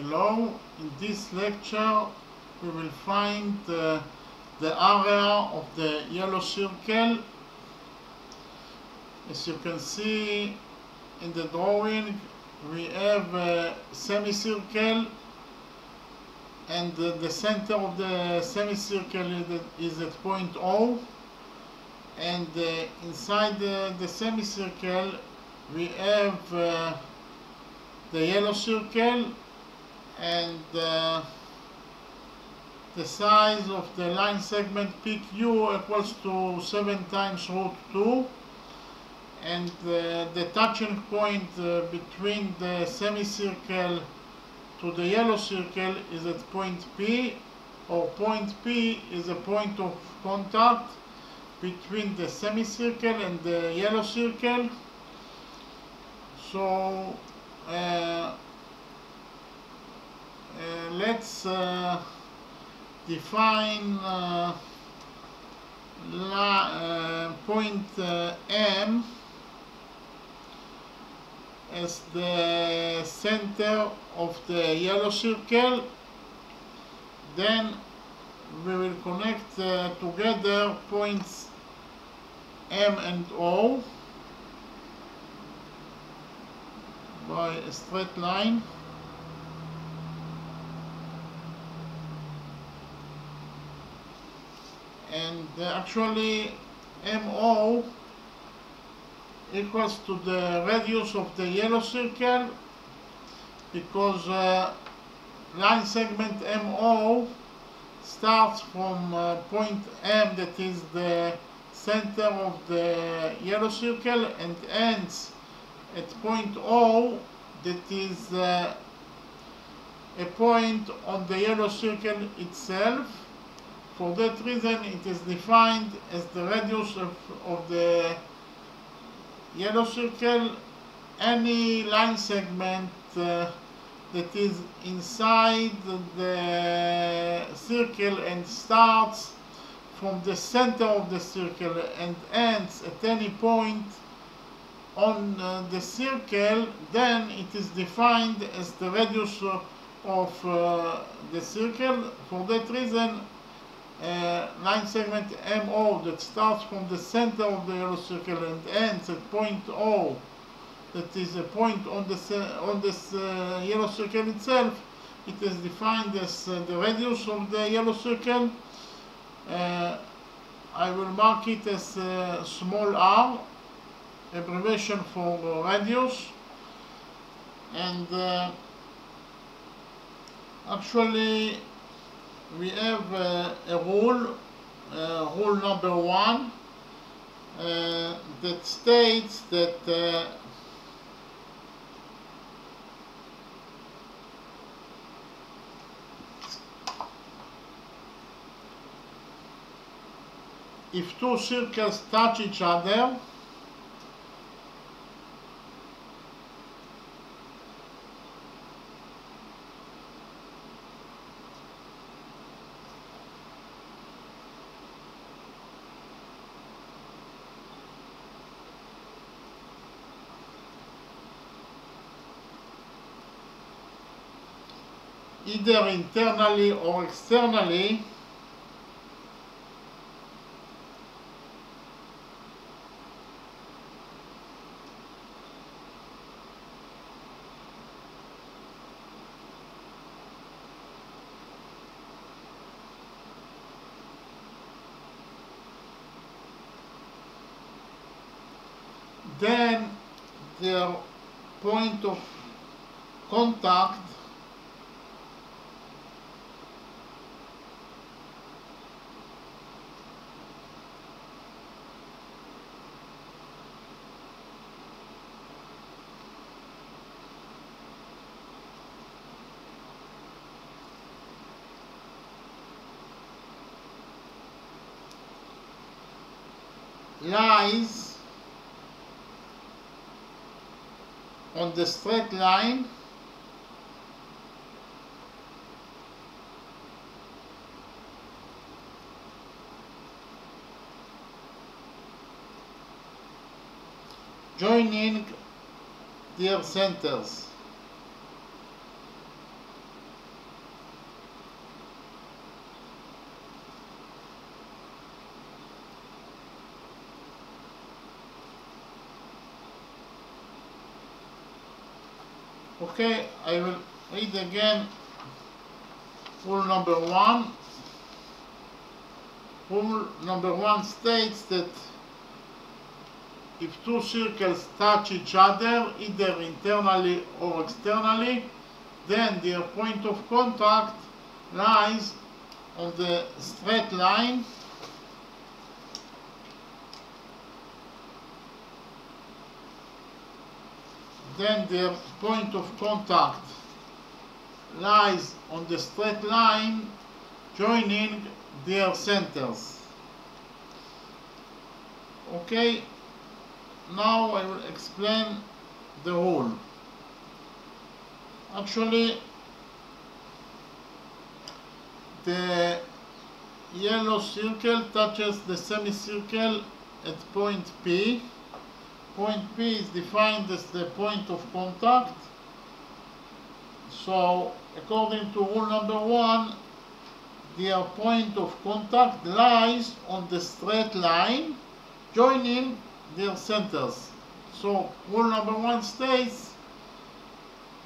Hello, in this lecture we will find uh, the area of the yellow circle. As you can see in the drawing we have a semicircle and the, the center of the semicircle is at, is at point O. And uh, inside the, the semicircle we have uh, the yellow circle and uh, the size of the line segment PQ equals to 7 times root 2 and uh, the touching point uh, between the semicircle to the yellow circle is at point P or point P is a point of contact between the semicircle and the yellow circle. So uh, let's uh, define uh, la, uh, point uh, M as the center of the yellow circle. Then we will connect uh, together points M and O by a straight line uh, actually MO equals to the radius of the yellow circle because uh, line segment MO starts from uh, point M that is the center of the yellow circle and ends at point O that is uh, a point on the yellow circle itself. For that reason it is defined as the radius of, of the yellow circle any line segment uh, that is inside the circle and starts from the center of the circle and ends at any point on uh, the circle then it is defined as the radius of uh, the circle. For that reason uh, line segment MO that starts from the center of the yellow circle and ends at point O. That is a point on the on this uh, yellow circle itself. It is defined as uh, the radius of the yellow circle. Uh, I will mark it as uh, small r abbreviation for radius. And uh, actually we have uh, a rule, uh, rule number one, uh, that states that if two circles touch each other, either internally or externally then their point of contact lies on the straight line joining their centers Okay, I will read again rule number one. Rule number one states that if two circles touch each other, either internally or externally, then their point of contact lies on the straight line then their point of contact lies on the straight line joining their centers. Okay, now I will explain the rule. Actually, the yellow circle touches the semicircle at point P. Point P is defined as the point of contact. So, according to rule number one, their point of contact lies on the straight line joining their centers. So, rule number one states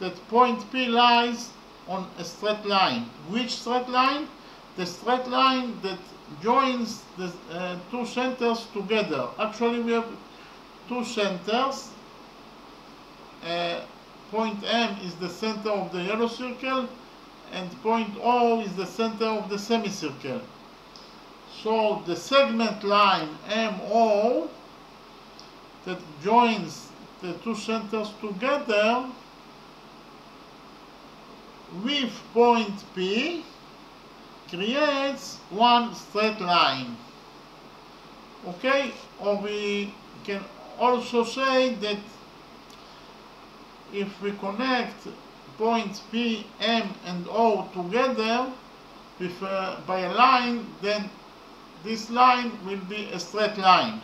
that point P lies on a straight line. Which straight line? The straight line that joins the uh, two centers together. Actually, we have two centers. Uh, point M is the center of the yellow circle and point O is the center of the semicircle. So the segment line MO that joins the two centers together with point P creates one straight line. Okay, or we can also say that if we connect points P, M and O together with, uh, by a line, then this line will be a straight line.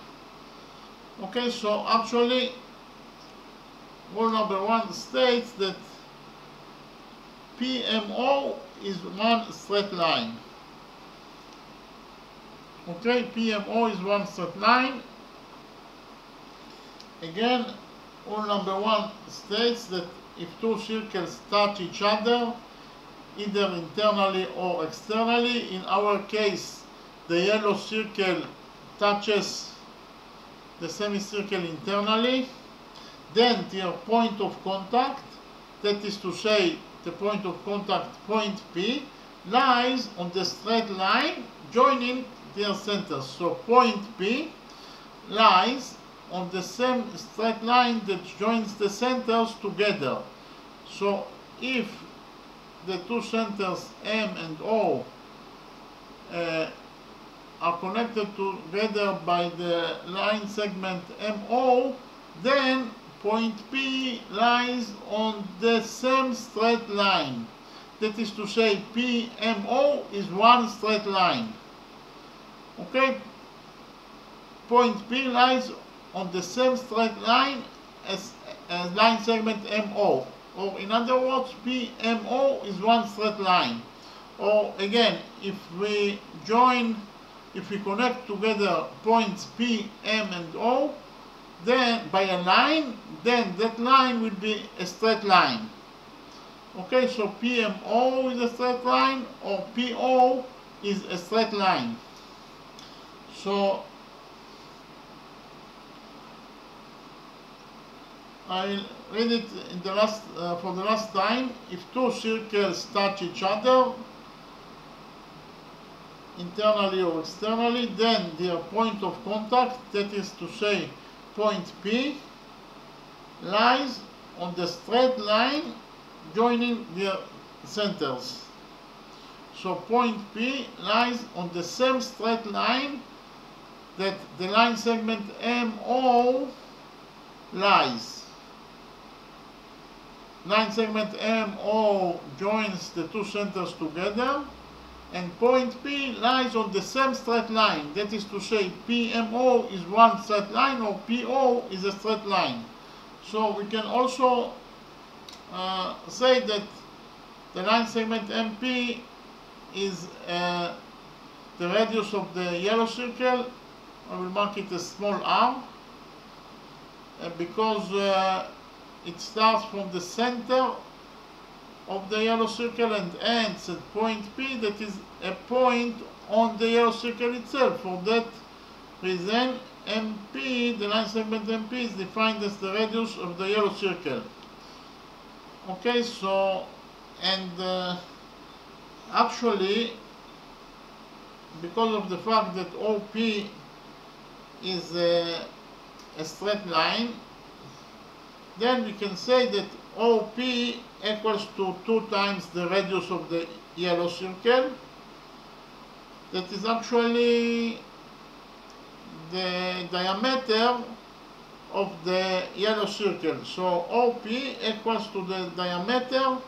Okay, so actually rule number one states that PMO is one straight line. Okay, PMO is one straight line. Again, rule number one states that if two circles touch each other, either internally or externally, in our case, the yellow circle touches the semicircle internally, then their point of contact, that is to say, the point of contact point P, lies on the straight line joining their centers. So point P lies on the same straight line that joins the centers together. So if the two centers M and O uh, are connected together by the line segment MO, then point P lies on the same straight line. That is to say, PMO is one straight line. Okay? Point P lies on the same straight line as, as line segment MO. Or in other words, PMO is one straight line. Or again, if we join, if we connect together points P, M and O, then by a line, then that line will be a straight line. Okay, so PMO is a straight line or PO is a straight line. So I read it in the last uh, for the last time. If two circles touch each other, internally or externally, then their point of contact, that is to say, point P, lies on the straight line joining their centers. So point P lies on the same straight line that the line segment MO lies. Line segment MO joins the two centers together and point P lies on the same straight line. That is to say PMO is one straight line or PO is a straight line. So we can also uh, say that the line segment MP is uh, the radius of the yellow circle. I will mark it a small r uh, because uh, it starts from the center of the yellow circle and ends at point P that is a point on the yellow circle itself. For that reason, MP, the line segment MP is defined as the radius of the yellow circle. Okay, so, and uh, actually, because of the fact that OP is a, a straight line, then we can say that OP equals to 2 times the radius of the yellow circle. That is actually the diameter of the yellow circle. So OP equals to the diameter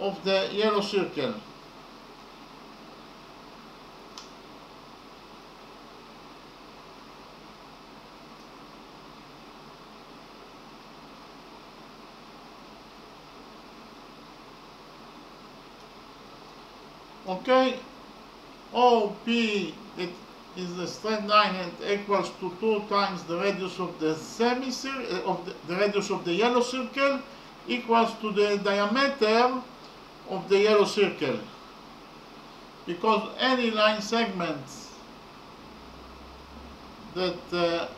of the yellow circle. OP it is a straight line and equals to 2 times the radius of the semicircle, of the, the radius of the yellow circle equals to the diameter of the yellow circle. Because any line segment that uh,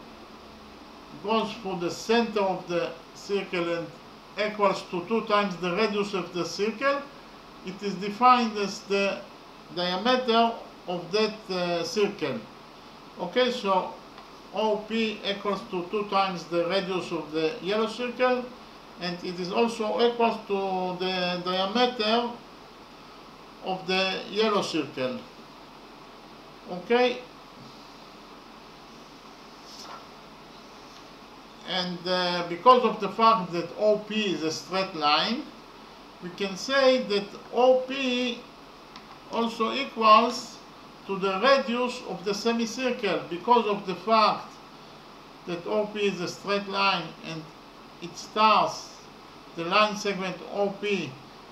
goes for the center of the circle and equals to 2 times the radius of the circle, it is defined as the diameter of that uh, circle. Okay, so OP equals to 2 times the radius of the yellow circle and it is also equal to the diameter of the yellow circle. Okay, and uh, because of the fact that OP is a straight line, we can say that OP also equals to the radius of the semicircle because of the fact that OP is a straight line and it starts, the line segment OP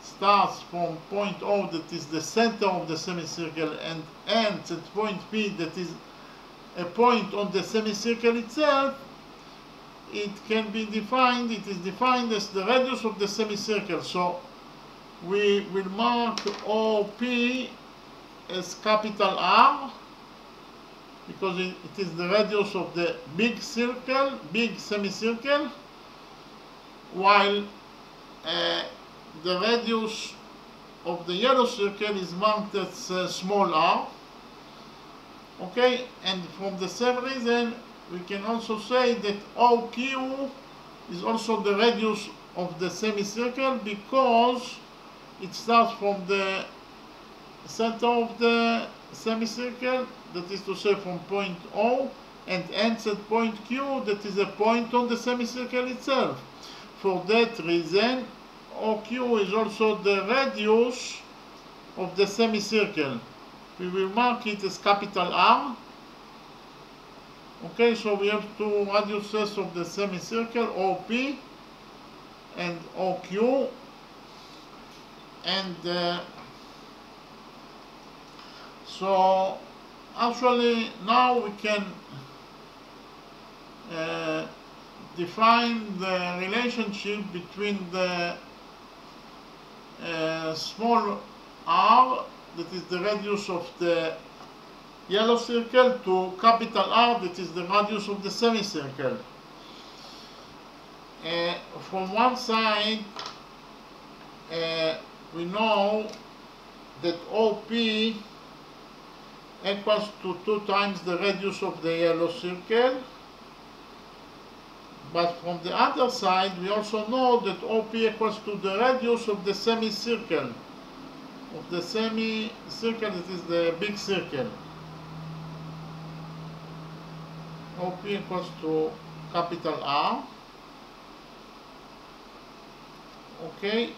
starts from point O that is the center of the semicircle and ends at point P that is a point on the semicircle itself, it can be defined, it is defined as the radius of the semicircle. So we will mark OP as capital R because it, it is the radius of the big circle, big semicircle, while uh, the radius of the yellow circle is marked as uh, small r. Okay, and from the same reason, we can also say that OQ is also the radius of the semicircle because it starts from the center of the semicircle, that is to say from point O, and ends at point Q, that is a point on the semicircle itself. For that reason, OQ is also the radius of the semicircle. We will mark it as capital R. Okay, so we have two radiuses of the semicircle, OP and OQ. And uh, so actually now we can uh, define the relationship between the uh, small r that is the radius of the yellow circle to capital R that is the radius of the semicircle. Uh, from one side uh, we know that OP equals to 2 times the radius of the yellow circle. But from the other side, we also know that OP equals to the radius of the semicircle, of the semicircle that is the big circle. OP equals to capital R. Okay.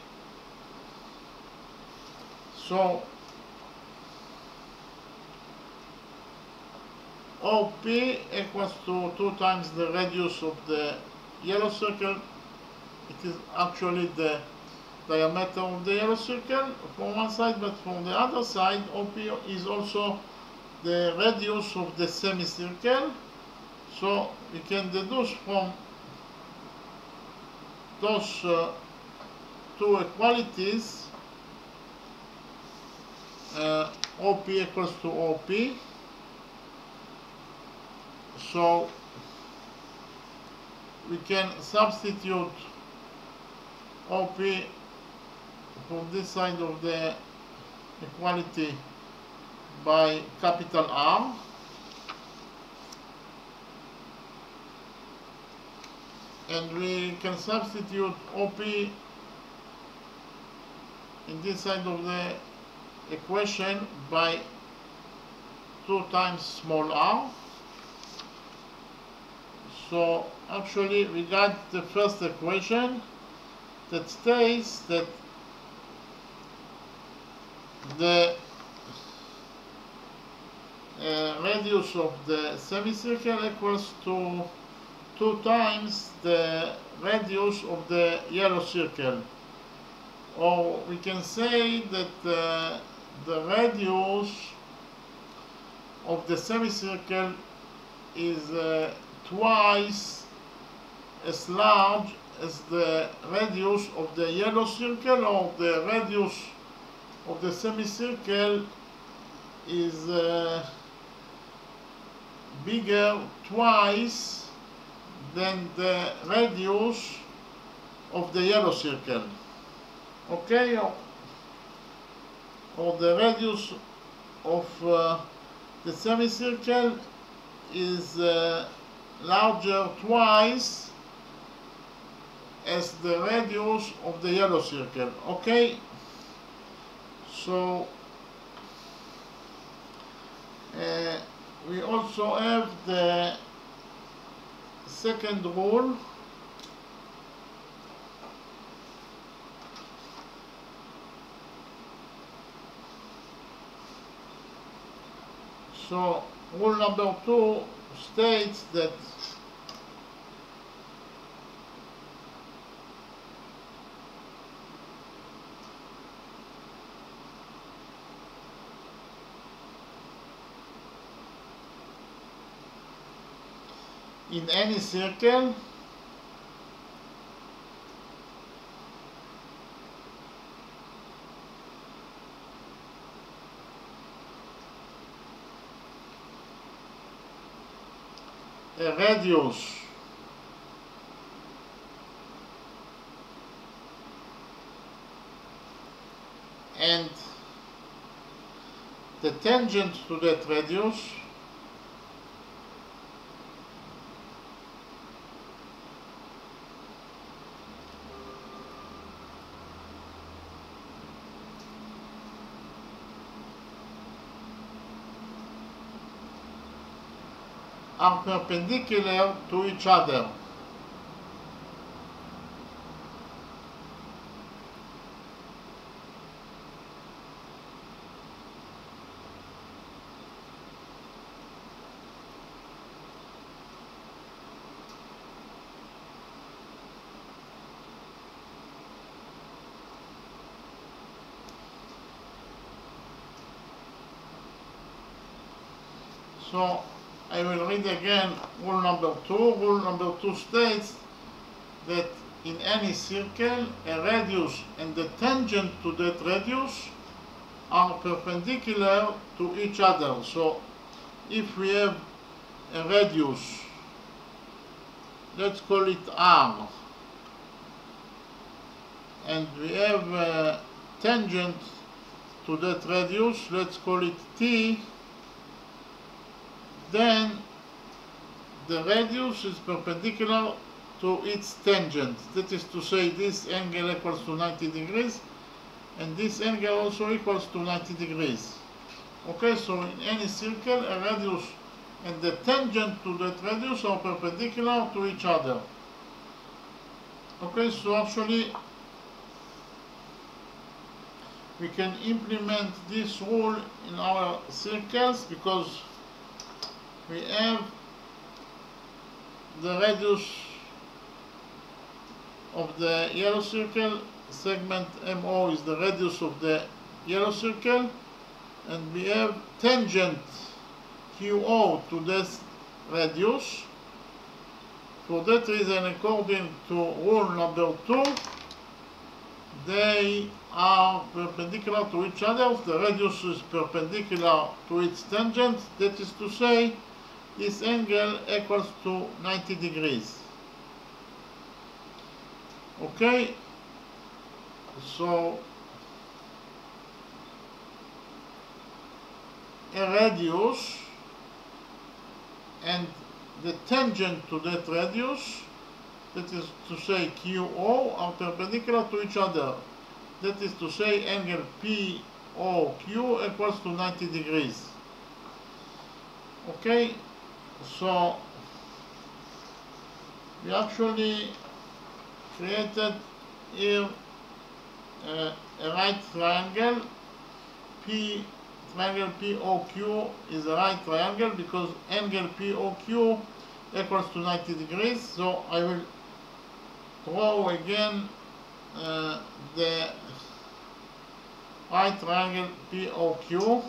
So OP equals to 2 times the radius of the yellow circle. It is actually the diameter of the yellow circle from one side, but from the other side, OP is also the radius of the semicircle. So we can deduce from those uh, two equalities uh, OP equals to OP so we can substitute OP from this side of the equality by capital R. And we can substitute OP in this side of the equation by 2 times small r. So actually we got the first equation that states that the uh, radius of the semicircle equals to 2 times the radius of the yellow circle. Or we can say that uh, the radius of the semicircle is uh, twice as large as the radius of the yellow circle or the radius of the semicircle is uh, bigger twice than the radius of the yellow circle. Okay or, or the radius of uh, the semicircle is uh, larger twice as the radius of the yellow circle okay? So uh, we also have the second rule so rule number two states that in any circle a radius and the tangent to that radius are perpendicular to each other. So I will read again rule number two. Rule number two states that in any circle, a radius and the tangent to that radius are perpendicular to each other. So if we have a radius, let's call it R, and we have a tangent to that radius, let's call it T, then the radius is perpendicular to its tangent. That is to say this angle equals to 90 degrees and this angle also equals to 90 degrees. Okay, so in any circle a radius and the tangent to that radius are perpendicular to each other. Okay, so actually we can implement this rule in our circles because we have the radius of the yellow circle segment MO is the radius of the yellow circle and we have tangent QO to this radius for that reason according to rule number two they are perpendicular to each other. The radius is perpendicular to its tangent. That is to say, this angle equals to 90 degrees. Okay, so a radius and the tangent to that radius, that is to say QO, are perpendicular to each other. That is to say angle POQ equals to 90 degrees. Okay, so we actually created here a right triangle. P triangle POQ is a right triangle because angle POQ equals to 90 degrees. So I will draw again uh, the right triangle POQ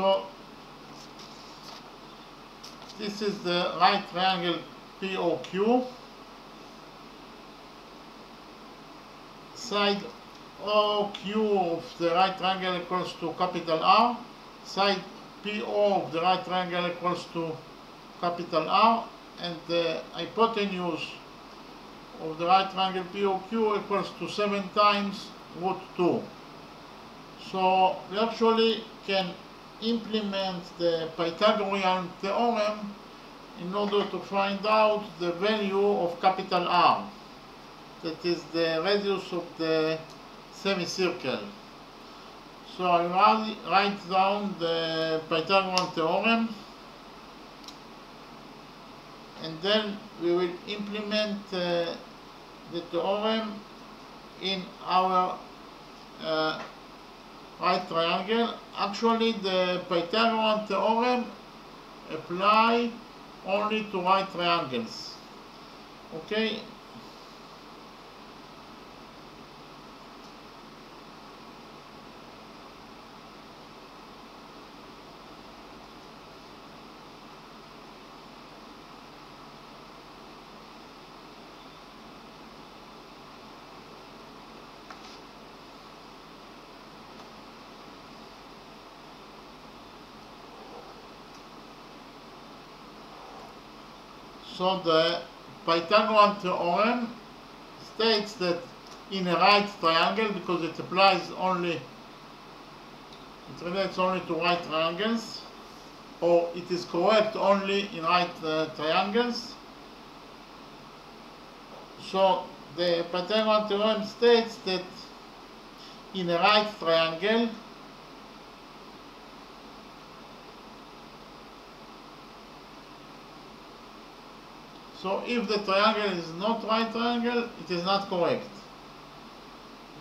So this is the right triangle POQ. Side OQ of the right triangle equals to capital R. Side PO of the right triangle equals to capital R. And the hypotenuse of the right triangle POQ equals to 7 times root 2. So we actually can implement the Pythagorean theorem in order to find out the value of capital R. That is the radius of the semicircle. So I write down the Pythagorean theorem and then we will implement uh, the theorem in our uh, right triangle. Actually, the Pythagorean theorem apply only to right triangles. Okay. So the Pythagorean theorem states that in a right triangle, because it applies only, it relates only to right triangles, or it is correct only in right uh, triangles. So the Pythagorean theorem states that in a right triangle, So if the triangle is not right triangle, it is not correct.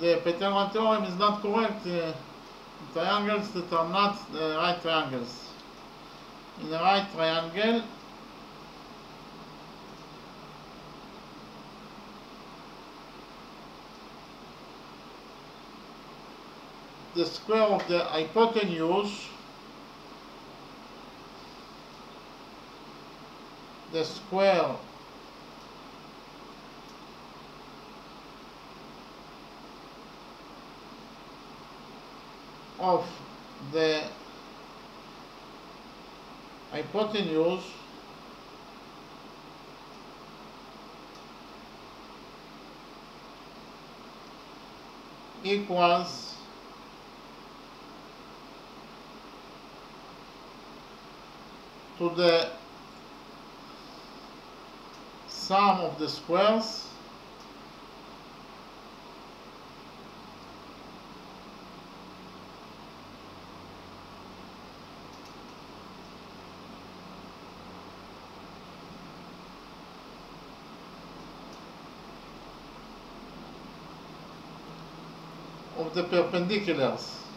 The Pythagorean theorem is not correct uh, triangles that are not the right triangles. In a right triangle, the square of the hypotenuse the square. Of the hypotenuse equals to the sum of the squares of the perpendiculars.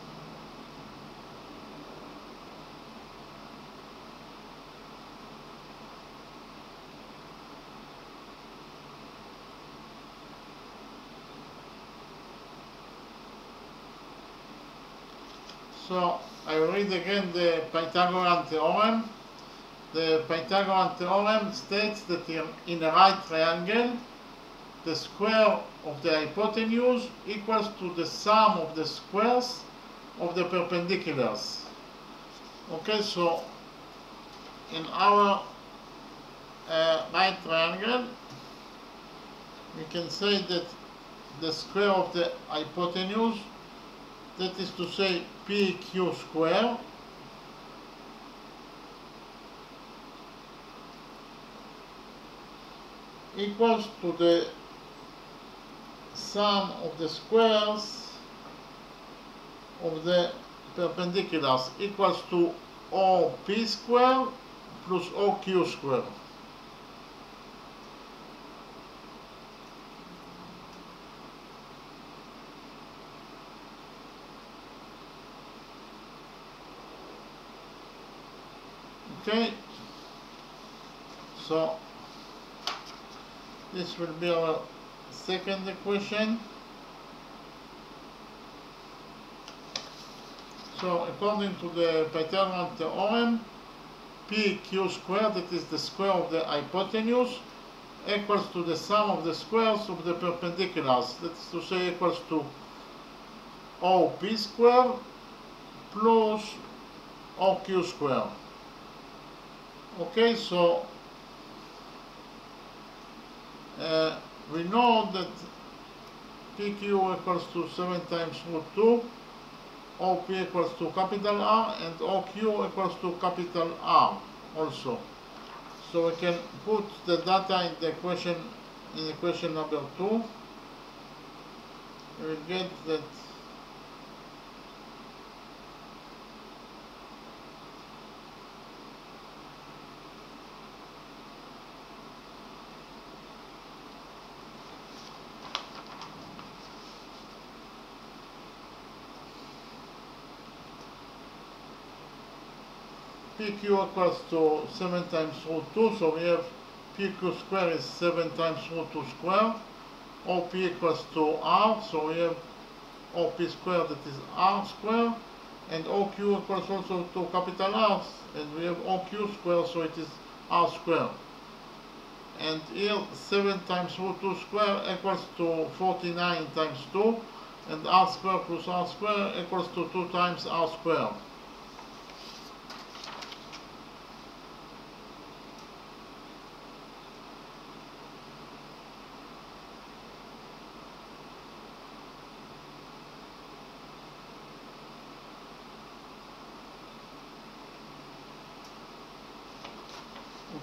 So I read again the Pythagorean theorem. The Pythagorean theorem states that in, a right triangle, the square of the hypotenuse equals to the sum of the squares of the perpendiculars. Okay, so in our uh, right triangle, we can say that the square of the hypotenuse, that is to say pq square, equals to the sum of the squares of the perpendiculars equals to OP square plus OQ square. Okay, so this will be our second equation. So according to the Pythagorean theorem, PQ squared, that is the square of the hypotenuse, equals to the sum of the squares of the perpendiculars. That is to say equals to OP squared plus OQ squared. Okay, so uh, we know that PQ equals to 7 times root 2, OP equals to capital R, and OQ equals to capital R also. So we can put the data in the equation, in equation number 2. We get that PQ equals to 7 times root 2, so we have PQ square is 7 times root 2 square. OP equals to R, so we have OP square that is R square. And OQ equals also to capital R, and we have OQ square, so it is R square. And here 7 times root 2 square equals to 49 times 2, and R square plus R square equals to 2 times R square.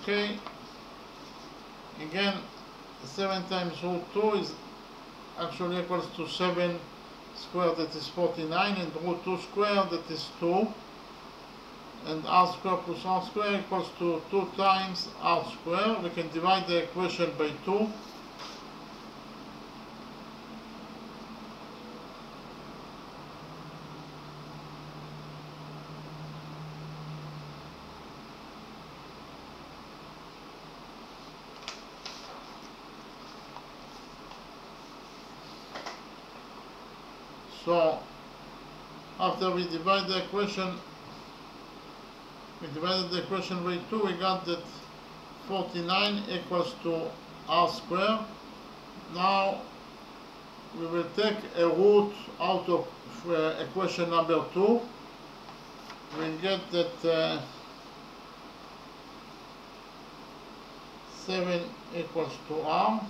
Okay. Again 7 times root 2 is actually equals to 7 square that is 49 and root 2 square that is 2 and r square plus r square equals to 2 times r square we can divide the equation by 2 So after we divide the equation, we divided the equation by 2, we got that 49 equals to r square. Now we will take a root out of uh, equation number 2. We get that uh, 7 equals to r.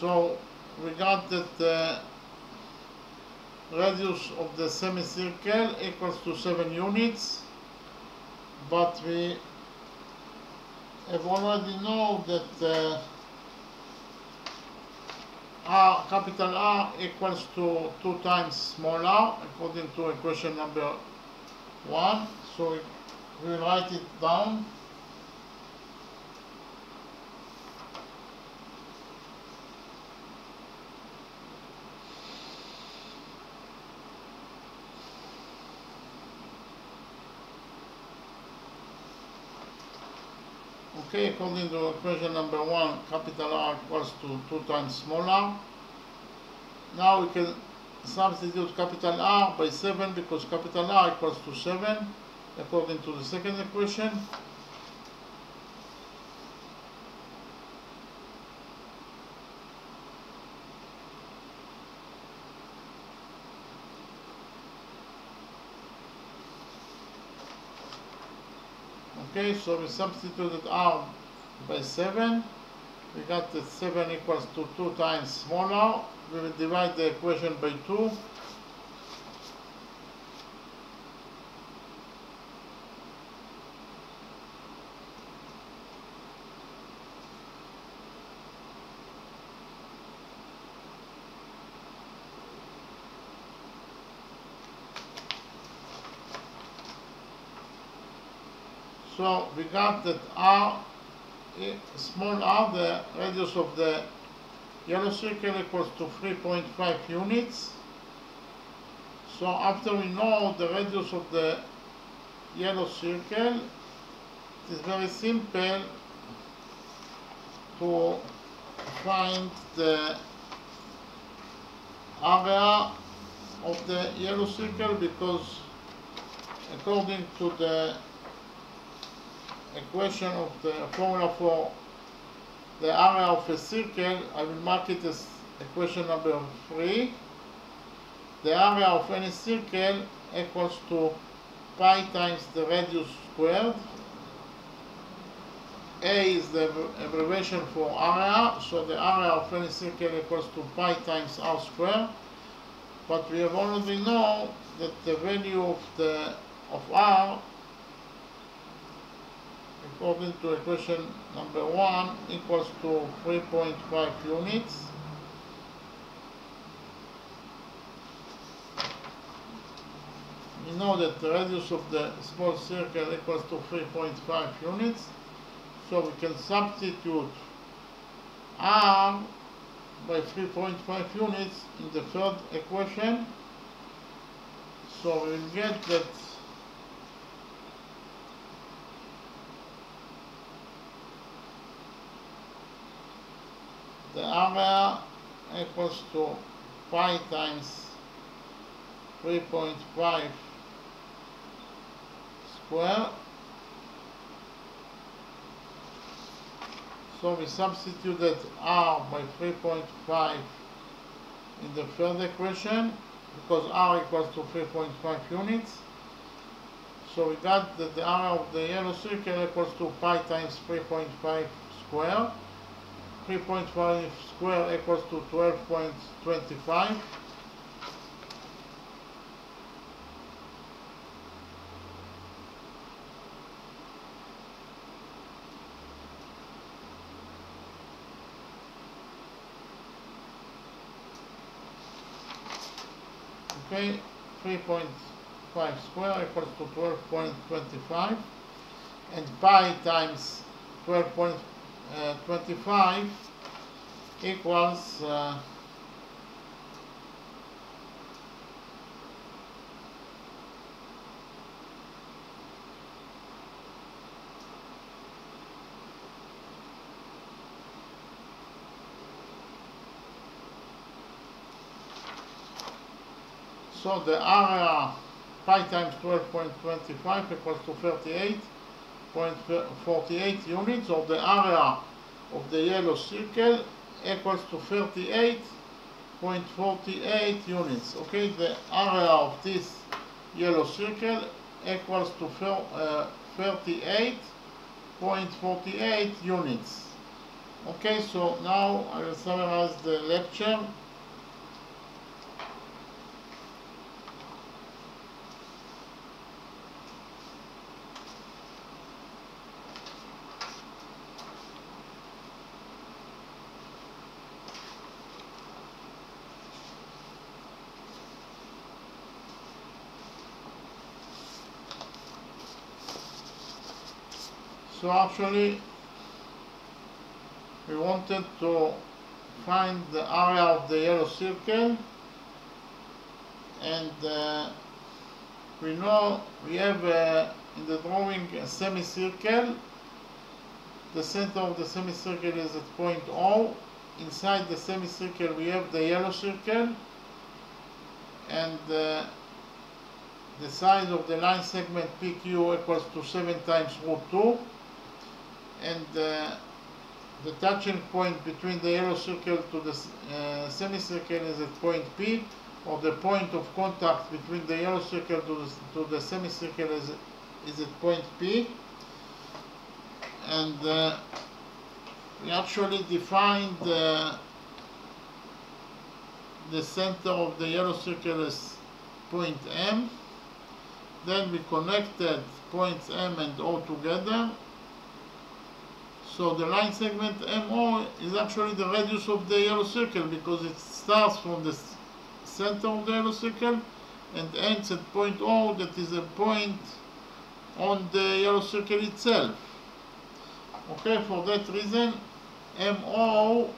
So we got that the radius of the semicircle equals to 7 units but we have already know that uh, R, capital R equals to 2 times small r according to equation number 1 so we write it down Okay, according to equation number one, capital R equals to 2 times small r. Now we can substitute capital R by 7 because capital R equals to 7 according to the second equation. Okay, so we substituted R by 7. We got that 7 equals to 2 times small r. We will divide the equation by 2. So we got that r, eh, small r, the radius of the yellow circle equals to 3.5 units. So after we know the radius of the yellow circle, it is very simple to find the area of the yellow circle because according to the equation of the formula for the area of a circle, I will mark it as equation number 3. The area of any circle equals to pi times the radius squared. A is the abbreviation for area, so the area of any circle equals to pi times r squared. But we have already know that the value of the of r according to equation number one equals to 3.5 units. We know that the radius of the small circle equals to 3.5 units, so we can substitute r by 3.5 units in the third equation. So we will get that the area equals to pi times 3.5 square. So we substituted r by 3.5 in the third equation because r equals to 3.5 units. So we got that the area of the yellow circle equals to pi times 3.5 square. 3.5 square equals to 12.25. Okay, 3.5 square equals to 12.25 and pi times 12.25 equals uh, so the area pi times 12.25 equals to 38.48 units of the area of the yellow circle equals to 38.48 units. Okay, the area of this yellow circle equals to uh, 38.48 units. Okay, so now I will summarize the lecture. So actually we wanted to find the area of the yellow circle. And uh, we know we have uh, in the drawing a semicircle. The center of the semicircle is at point O. Inside the semicircle we have the yellow circle. And uh, the size of the line segment PQ equals to 7 times root 2 and uh, the touching point between the yellow circle to the uh, semicircle is at point P or the point of contact between the yellow circle to the, to the semicircle is, is at point P. And uh, we actually defined uh, the center of the yellow circle as point M. Then we connected points M and O together so the line segment MO is actually the radius of the yellow circle because it starts from the center of the yellow circle and ends at point O that is a point on the yellow circle itself. Okay, for that reason MO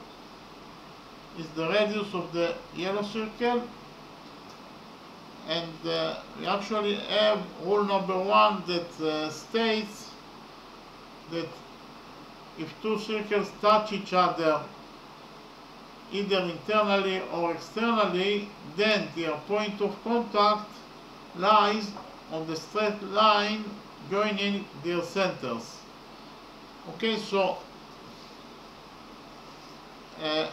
is the radius of the yellow circle and uh, we actually have rule number one that uh, states that if two circles touch each other either internally or externally then their point of contact lies on the straight line joining their centers okay so uh,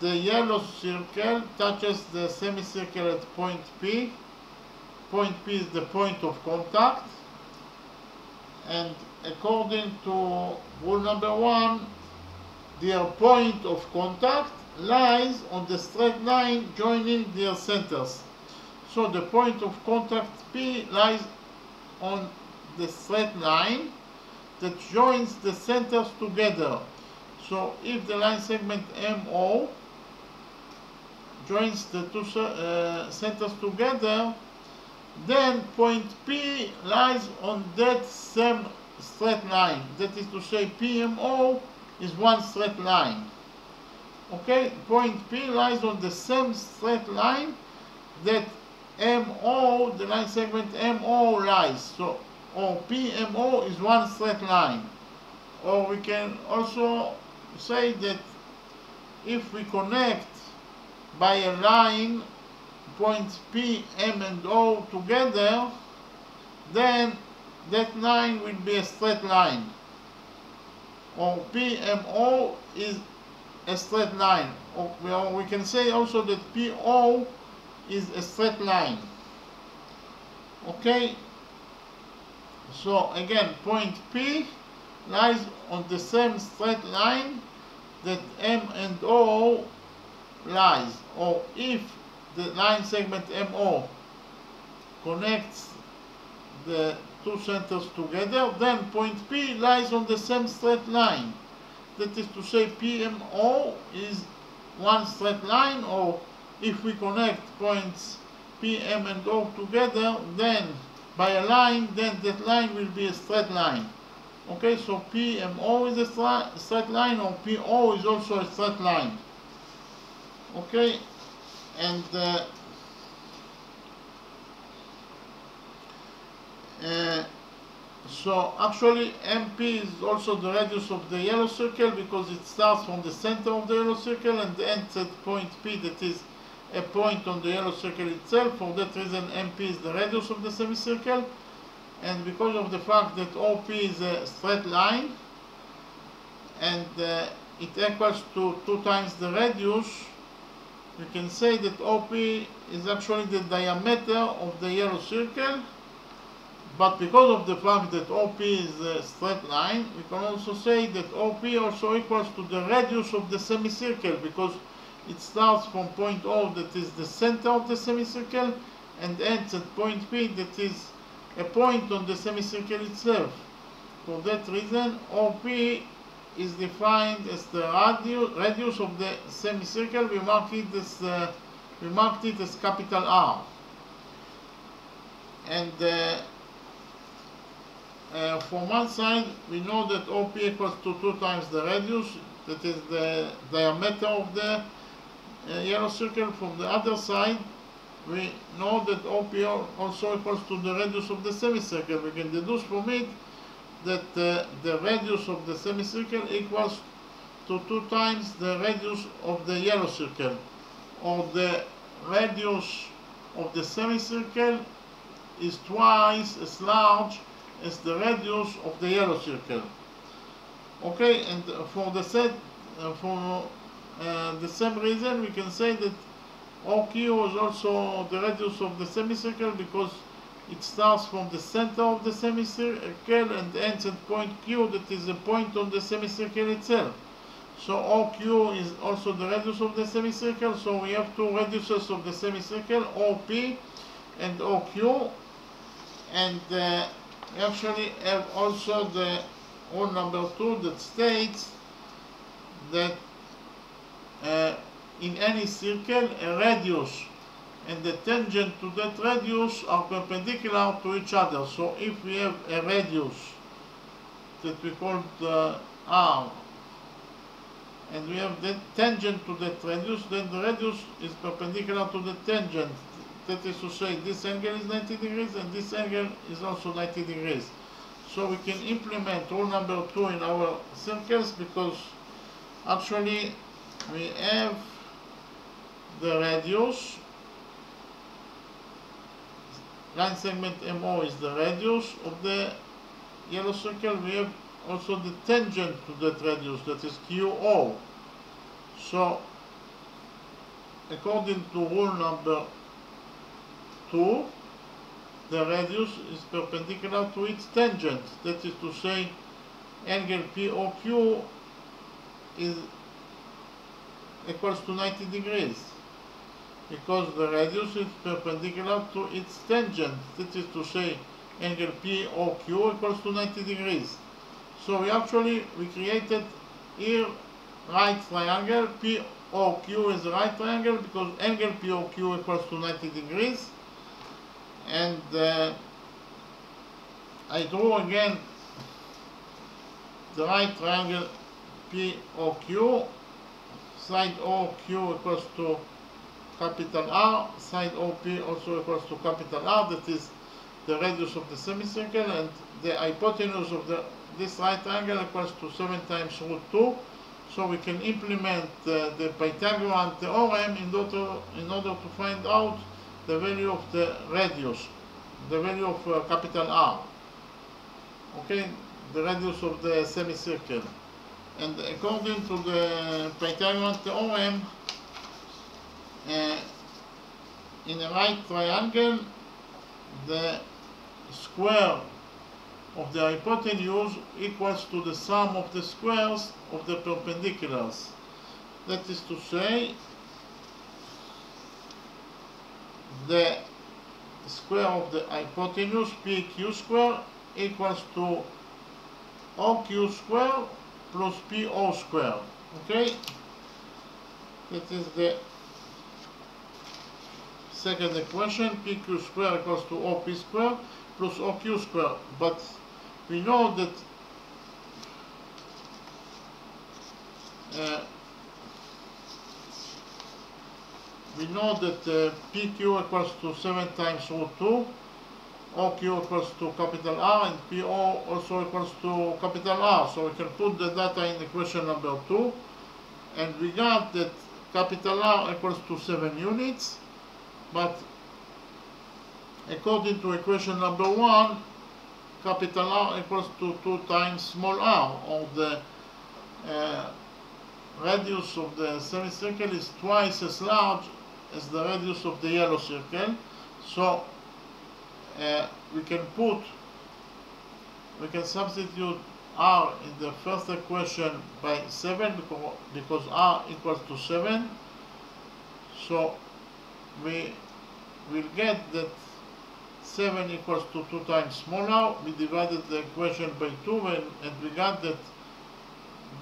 the yellow circle touches the semicircle at point P. Point P is the point of contact. And according to rule number one, their point of contact lies on the straight line joining their centers. So the point of contact P lies on the straight line that joins the centers together. So if the line segment MO joins the two uh, centers together, then point P lies on that same straight line. That is to say PMO is one straight line. Okay, point P lies on the same straight line that MO, the line segment MO lies. So, oh, or PMO is one straight line. Or we can also say that if we connect by a line points P, M and O together, then that line will be a straight line. Or PMO is a straight line. Or we can say also that PO is a straight line. Okay? So again, point P lies on the same straight line that M and O lies or if the line segment MO connects the two centers together then point P lies on the same straight line. That is to say PMO is one straight line or if we connect points PM and O together then by a line then that line will be a straight line. Okay so PMO is a straight line or PO is also a straight line. Okay and uh, uh, so actually MP is also the radius of the yellow circle because it starts from the center of the yellow circle and ends at point P that is a point on the yellow circle itself. For that reason MP is the radius of the semicircle and because of the fact that OP is a straight line and uh, it equals to 2 times the radius we can say that OP is actually the diameter of the yellow circle but because of the fact that OP is a straight line we can also say that OP also equals to the radius of the semicircle because it starts from point O that is the center of the semicircle and ends at point P that is a point on the semicircle itself. For that reason OP is defined as the radius, radius of the semicircle. We mark it as uh, we marked it as capital R. And uh, uh, from one side, we know that OP equals to 2 times the radius, that is the diameter of the uh, yellow circle. From the other side, we know that OP also equals to the radius of the semicircle. We can deduce from it that uh, the radius of the semicircle equals to 2 times the radius of the yellow circle, or the radius of the semicircle is twice as large as the radius of the yellow circle. Okay, and for the set, uh, for uh, the same reason, we can say that OQ is also the radius of the semicircle because it starts from the center of the semicircle and ends at point Q that is a point on the semicircle itself. So OQ is also the radius of the semicircle, so we have two radiuses of the semicircle, OP and OQ, and uh, actually have also the rule number two that states that uh, in any circle a radius and the tangent to that radius are perpendicular to each other. So if we have a radius that we call the R and we have the tangent to that radius, then the radius is perpendicular to the tangent. That is to say, this angle is 90 degrees and this angle is also 90 degrees. So we can implement rule number two in our circles because actually we have the radius line segment MO is the radius of the yellow circle. We have also the tangent to that radius, that is QO. So, according to rule number 2, the radius is perpendicular to its tangent. That is to say, angle POQ is equals to 90 degrees because the radius is perpendicular to its tangent. That is to say, angle POQ equals to 90 degrees. So we actually, we created here right triangle, POQ is a right triangle because angle POQ equals to 90 degrees. And uh, I draw again the right triangle POQ, side OQ equals to capital R, side OP also equals to capital R, that is the radius of the semicircle, and the hypotenuse of the this right triangle equals to 7 times root 2. So we can implement uh, the Pythagorean theorem in order, in order to find out the value of the radius, the value of uh, capital R. Okay, the radius of the semicircle. And according to the Pythagorean theorem, uh, in a right triangle, the square of the hypotenuse equals to the sum of the squares of the perpendiculars. That is to say, the square of the hypotenuse PQ square equals to OQ square plus PO square. Okay? That is the second equation. PQ square equals to OP square plus OQ square. But we know that uh, we know that uh, PQ equals to 7 times root 2, OQ equals to capital R, and PO also equals to capital R. So we can put the data in equation number 2, and we got that capital R equals to 7 units, but according to equation number 1, capital R equals to 2 times small r, or the uh, radius of the semicircle is twice as large as the radius of the yellow circle. So uh, we can put, we can substitute r in the first equation by 7 because, r equals to 7. So we will get that 7 equals to 2 times small r. We divided the equation by 2 and, and we got that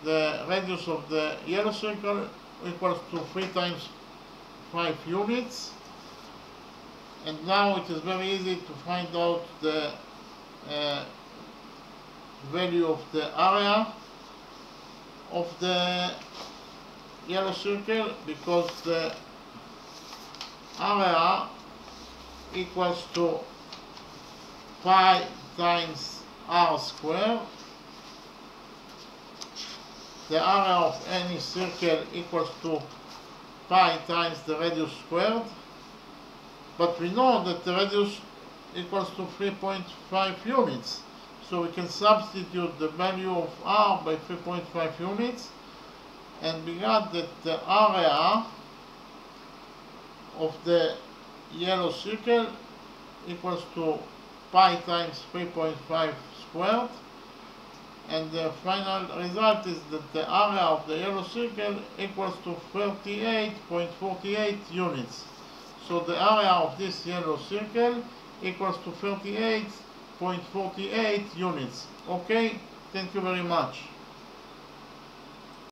the radius of the yellow circle equals to 3 times 5 units. And now it is very easy to find out the uh, value of the area of the yellow circle because the area equals to pi times r squared. The area of any circle equals to pi times the radius squared. But we know that the radius equals to 3.5 units. So we can substitute the value of r by 3.5 units and we got that the area of the yellow circle equals to pi times 3.5 squared and the final result is that the area of the yellow circle equals to 38.48 units. So the area of this yellow circle equals to 38.48 units. Okay, thank you very much.